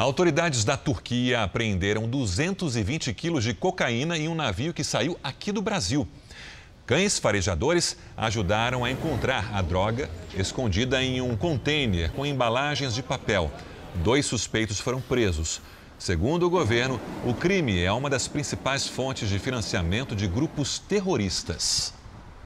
Autoridades da Turquia apreenderam 220 quilos de cocaína em um navio que saiu aqui do Brasil. Cães farejadores ajudaram a encontrar a droga escondida em um container com embalagens de papel. Dois suspeitos foram presos. Segundo o governo, o crime é uma das principais fontes de financiamento de grupos terroristas.